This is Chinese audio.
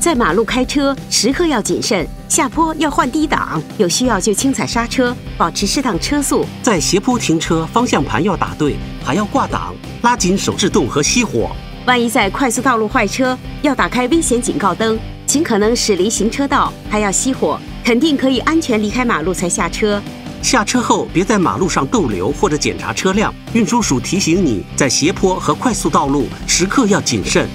在马路开车，时刻要谨慎。下坡要换低档，有需要就轻踩刹车，保持适当车速。在斜坡停车，方向盘要打对，还要挂挡，拉紧手制动和熄火。万一在快速道路坏车，要打开危险警告灯，尽可能驶离行车道，还要熄火。肯定可以安全离开马路才下车。下车后别在马路上逗留或者检查车辆。运输署提醒你在斜坡和快速道路，时刻要谨慎。